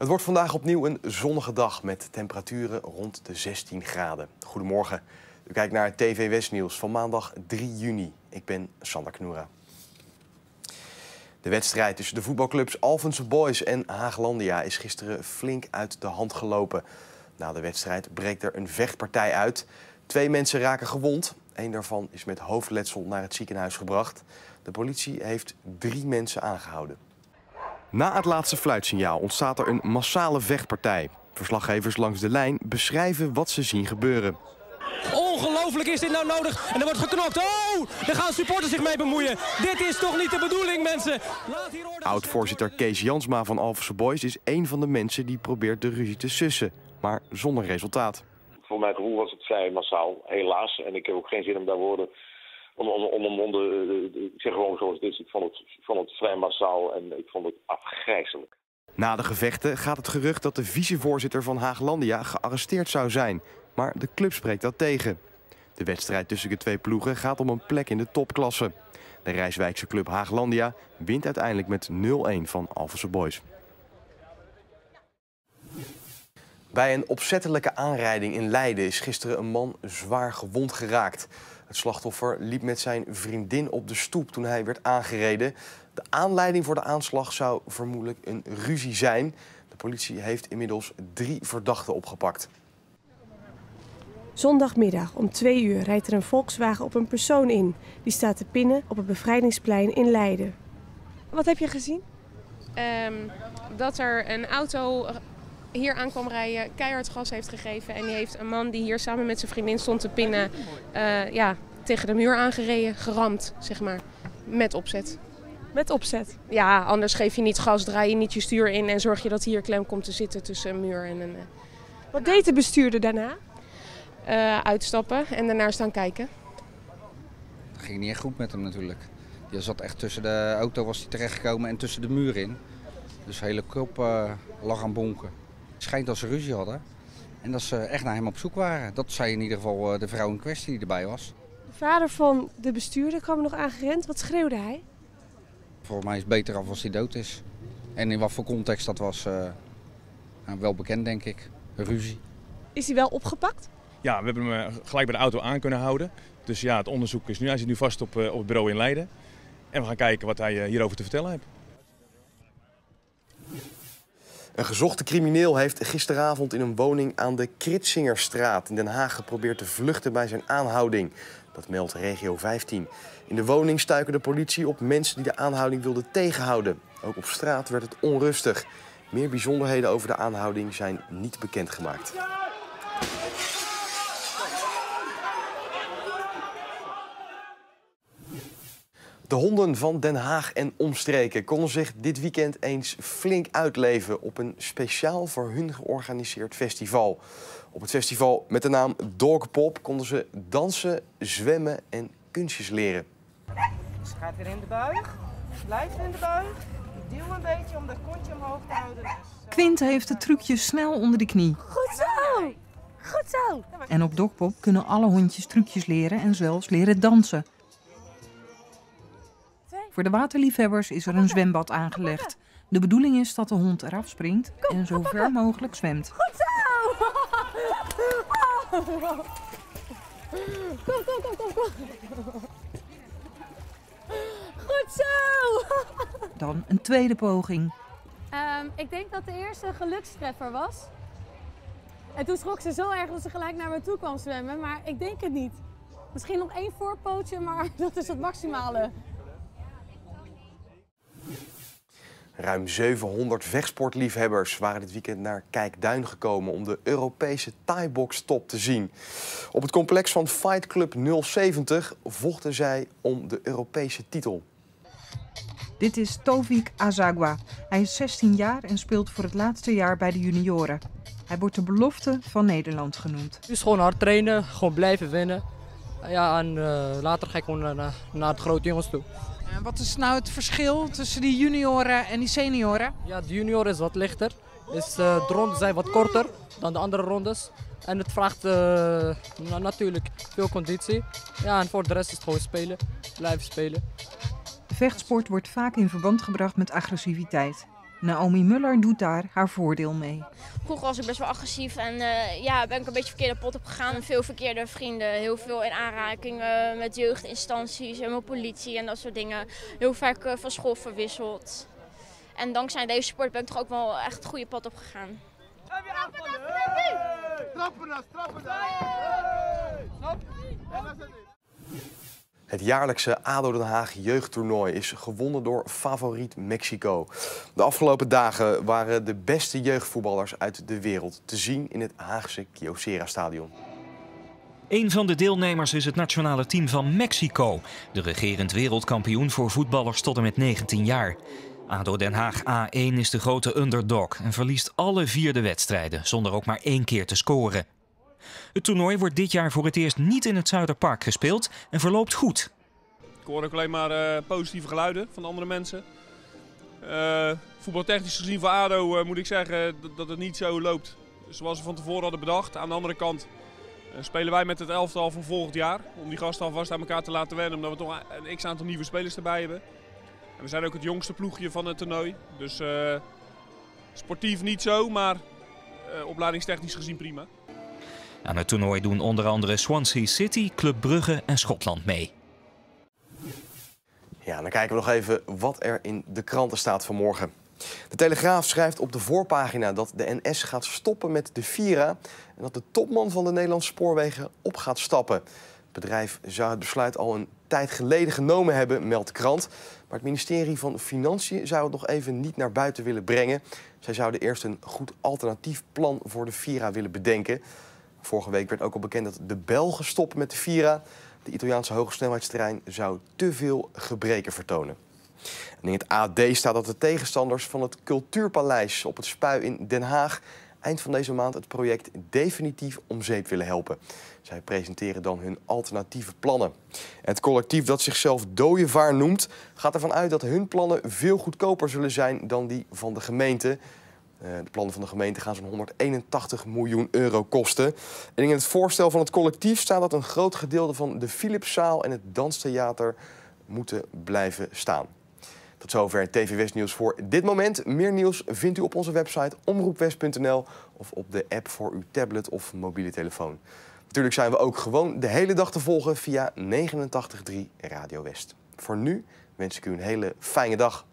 Het wordt vandaag opnieuw een zonnige dag met temperaturen rond de 16 graden. Goedemorgen. U kijkt naar TV West Nieuws van maandag 3 juni. Ik ben Sander Knoera. De wedstrijd tussen de voetbalclubs Alphense Boys en Haaglandia is gisteren flink uit de hand gelopen. Na de wedstrijd breekt er een vechtpartij uit. Twee mensen raken gewond. Een daarvan is met hoofdletsel naar het ziekenhuis gebracht. De politie heeft drie mensen aangehouden. Na het laatste fluitsignaal ontstaat er een massale vechtpartij. Verslaggevers langs de lijn beschrijven wat ze zien gebeuren. Ongelooflijk is dit nou nodig. En er wordt geknopt. Oh, daar gaan supporters zich mee bemoeien. Dit is toch niet de bedoeling, mensen. Laat hier orde... Oud-voorzitter Kees Jansma van Alphense Boys is een van de mensen die probeert de ruzie te sussen. Maar zonder resultaat. Voor mijn gevoel was het vrij massaal, helaas. En ik heb ook geen zin om daar woorden om, om, om, om, om de, ik zeg gewoon zoals het is. Ik vond het, vond het vrij massaal en ik vond het afgrijzelijk. Na de gevechten gaat het gerucht dat de vicevoorzitter van Haaglandia gearresteerd zou zijn. Maar de club spreekt dat tegen. De wedstrijd tussen de twee ploegen gaat om een plek in de topklasse. De Rijswijkse club Haaglandia wint uiteindelijk met 0-1 van Alphense Boys. Bij een opzettelijke aanrijding in Leiden is gisteren een man zwaar gewond geraakt. Het slachtoffer liep met zijn vriendin op de stoep toen hij werd aangereden. De aanleiding voor de aanslag zou vermoedelijk een ruzie zijn. De politie heeft inmiddels drie verdachten opgepakt. Zondagmiddag om twee uur rijdt er een Volkswagen op een persoon in. Die staat te pinnen op het bevrijdingsplein in Leiden. Wat heb je gezien? Um, dat er een auto hier aan kwam rijden, keihard gas heeft gegeven. En die heeft een man die hier samen met zijn vriendin stond te pinnen, uh, ja, tegen de muur aangereden, geramd, zeg maar. Met opzet. Met opzet? Ja, anders geef je niet gas, draai je niet je stuur in en zorg je dat hier klem komt te zitten tussen een muur en een... Uh, Wat deed de bestuurder daarna? Uh, uitstappen en daarna staan kijken. Het ging niet echt goed met hem natuurlijk. Je zat echt tussen de auto was hij terechtgekomen en tussen de muur in. Dus de hele kop uh, lag aan bonken. Het schijnt dat ze ruzie hadden en dat ze echt naar hem op zoek waren. Dat zei in ieder geval de vrouw in kwestie die erbij was. De vader van de bestuurder kwam nog aangerend. Wat schreeuwde hij? Volgens mij is het beter af als hij dood is. En in wat voor context dat was, uh, nou, wel bekend denk ik. Ruzie. Is hij wel opgepakt? Ja, we hebben hem gelijk bij de auto aan kunnen houden. Dus ja, het onderzoek is nu. Hij zit nu vast op, op het bureau in Leiden. En we gaan kijken wat hij hierover te vertellen heeft. Een gezochte crimineel heeft gisteravond in een woning aan de Kritsingerstraat in Den Haag geprobeerd te vluchten bij zijn aanhouding. Dat meldt Regio 15. In de woning stuiken de politie op mensen die de aanhouding wilden tegenhouden. Ook op straat werd het onrustig. Meer bijzonderheden over de aanhouding zijn niet bekendgemaakt. De honden van Den Haag en omstreken konden zich dit weekend eens flink uitleven op een speciaal voor hun georganiseerd festival. Op het festival met de naam Dogpop konden ze dansen, zwemmen en kunstjes leren. Ze gaat weer in de buig, blijft in de buig. Duw een beetje om de kontje omhoog te houden. Quint heeft de trucjes snel onder de knie. Goed zo! Goed zo! En op Dogpop kunnen alle hondjes trucjes leren en zelfs leren dansen. Voor de waterliefhebbers is er een zwembad aangelegd. De bedoeling is dat de hond eraf springt en zo ver mogelijk zwemt. Goed zo! Kom, kom, kom, kom. Goed zo! Dan een tweede poging. Um, ik denk dat de eerste gelukstreffer was. En toen schrok ze zo erg dat ze gelijk naar me toe kwam zwemmen, maar ik denk het niet. Misschien nog één voorpootje, maar dat is het maximale. Ruim 700 vechtsportliefhebbers waren dit weekend naar Kijkduin gekomen om de Europese Thai-box top te zien. Op het complex van Fight Club 070 vochten zij om de Europese titel. Dit is Tovik Azagwa. Hij is 16 jaar en speelt voor het laatste jaar bij de junioren. Hij wordt de belofte van Nederland genoemd. Dus gewoon hard trainen, gewoon blijven winnen. Ja, en uh, later ga ik gewoon naar, naar het grote jongens toe. En wat is nou het verschil tussen die junioren en die senioren? Ja, de junior is wat lichter. Dus, uh, de rondes zijn wat korter dan de andere rondes. En het vraagt uh, natuurlijk veel conditie. Ja, en voor de rest is het gewoon spelen. Blijven spelen. Vechtsport wordt vaak in verband gebracht met agressiviteit. Naomi Muller doet daar haar voordeel mee. Vroeger was ik best wel agressief en uh, ja, ben ik een beetje verkeerde pot op gegaan. Veel verkeerde vrienden, heel veel in aanraking uh, met jeugdinstanties en met politie en dat soort dingen. Heel vaak uh, van school verwisseld. En dankzij deze sport ben ik toch ook wel echt het goede pad op gegaan. Trappen, trappen, Het jaarlijkse ADO Den Haag jeugdtoernooi is gewonnen door favoriet Mexico. De afgelopen dagen waren de beste jeugdvoetballers uit de wereld te zien in het Haagse Kyocera-stadion. Een van de deelnemers is het nationale team van Mexico, de regerend wereldkampioen voor voetballers tot en met 19 jaar. ADO Den Haag A1 is de grote underdog en verliest alle vier de wedstrijden zonder ook maar één keer te scoren. Het toernooi wordt dit jaar voor het eerst niet in het Zuiderpark gespeeld en verloopt goed. Ik hoor ook alleen maar uh, positieve geluiden van andere mensen. Uh, voetbaltechnisch gezien voor ADO uh, moet ik zeggen dat, dat, het niet zo loopt zoals we van tevoren hadden bedacht. Aan de andere kant spelen wij met het elftal van volgend jaar. Om die gasten alvast aan elkaar te laten wennen. Omdat we toch een x-aantal nieuwe spelers erbij hebben. En we zijn ook het jongste ploegje van het toernooi. Dus sportief niet zo, maar opleidingstechnisch gezien prima. Aan het toernooi doen onder andere Swansea City, Club Brugge en Schotland mee. Ja, dan kijken we nog even wat er in de kranten staat vanmorgen. De Telegraaf schrijft op de voorpagina dat de NS gaat stoppen met de Vira... en dat de topman van de Nederlandse spoorwegen op gaat stappen. Het bedrijf zou het besluit al een tijd geleden genomen hebben, meldt krant. Maar het ministerie van Financiën zou het nog even niet naar buiten willen brengen. Zij zouden eerst een goed alternatief plan voor de Vira willen bedenken... Vorige week werd ook al bekend dat de Belgen stoppen met de Vira. De Italiaanse hogesnelheidsterrein zou te veel gebreken vertonen. En in het AD staat dat de tegenstanders van het Cultuurpaleis op het Spui in Den Haag eind van deze maand het project definitief om zeep willen helpen. Zij presenteren dan hun alternatieve plannen. Het collectief dat zichzelf Dooievaar noemt, gaat ervan uit dat hun plannen veel goedkoper zullen zijn dan die van de gemeente. De plannen van de gemeente gaan zo'n 181 miljoen euro kosten. En in het voorstel van het collectief staat dat een groot gedeelte van de Philipszaal en het Danstheater moeten blijven staan. Tot zover TV West nieuws voor dit moment. Meer nieuws vindt u op onze website omroepwest.nl of op de app voor uw tablet of mobiele telefoon. Natuurlijk zijn we ook gewoon de hele dag te volgen via 89.3 Radio West. Voor nu wens ik u een hele fijne dag.